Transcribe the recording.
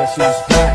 Precious Black.